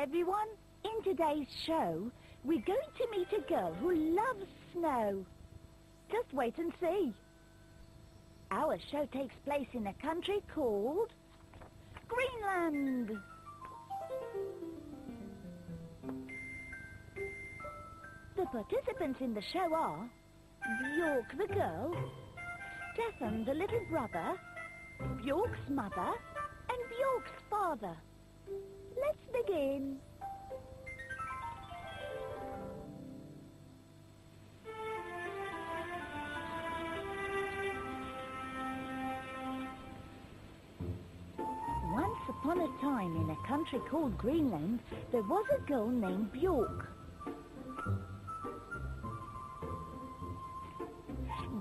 everyone. In today's show, we're going to meet a girl who loves snow. Just wait and see. Our show takes place in a country called Greenland. The participants in the show are Bjork the girl, Stefan the little brother, Bjork's mother, and Bjork's father. Let's begin. Once upon a time in a country called Greenland, there was a girl named Bjork.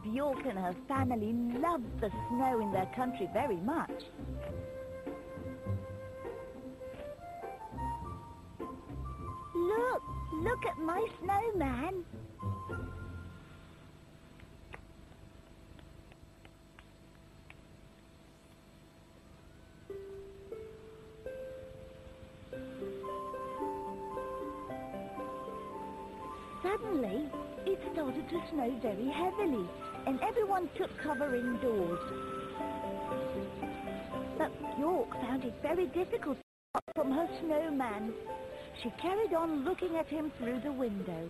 Bjork and her family loved the snow in their country very much. Look, look at my snowman. Suddenly, it started to snow very heavily, and everyone took cover indoors. But Bjork found it very difficult to from her snowman. She carried on looking at him through the window.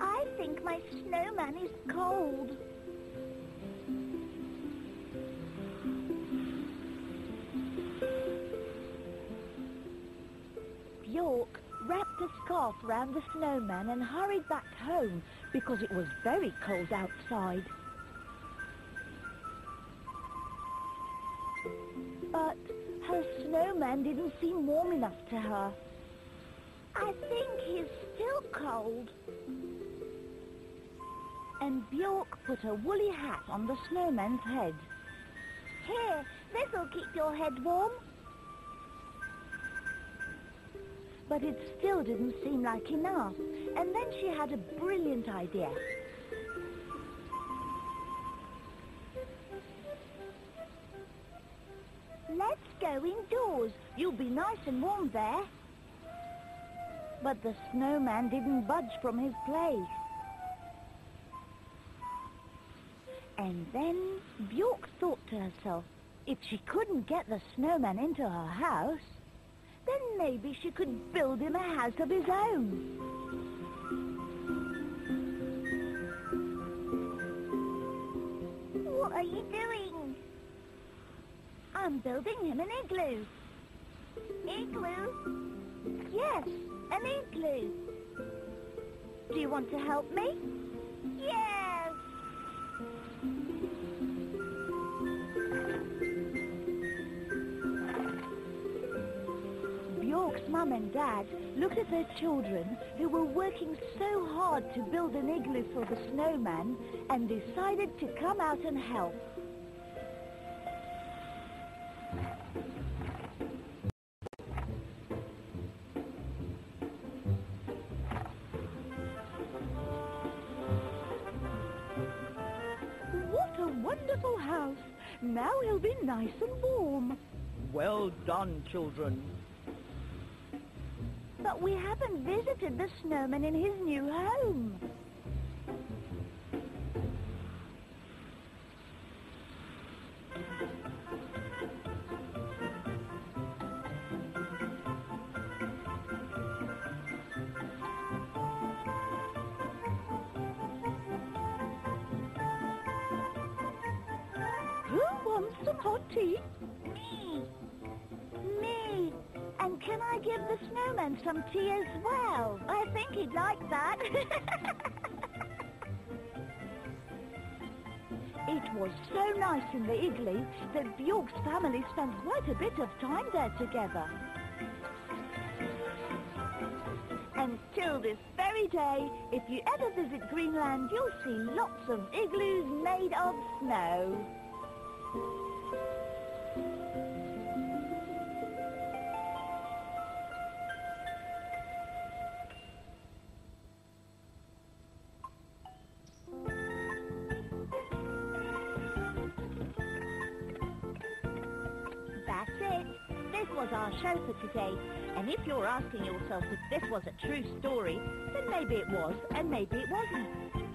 I think my snowman is cold. Bjork wrapped a scarf round the snowman and hurried back home because it was very cold outside. But her snowman didn't seem warm enough to her. I think he's still cold. And Bjork put a woolly hat on the snowman's head. Here, this'll keep your head warm. But it still didn't seem like enough. And then she had a brilliant idea. Go indoors. You'll be nice and warm there. But the snowman didn't budge from his place. And then Bjork thought to herself, if she couldn't get the snowman into her house, then maybe she could build him a house of his own. What are you doing? I'm building him an igloo. Igloo? Yes, an igloo. Do you want to help me? Yes! Bjork's mum and dad looked at their children who were working so hard to build an igloo for the snowman and decided to come out and help. Now he'll be nice and warm. Well done, children. But we haven't visited the snowman in his new home. Tea? Me. Me. And can I give the snowman some tea as well? I think he'd like that. it was so nice in the igloo that Bjork's family spent quite a bit of time there together. And till this very day, if you ever visit Greenland, you'll see lots of igloos made of snow. Was our show for today. And if you're asking yourself if this was a true story, then maybe it was and maybe it wasn't.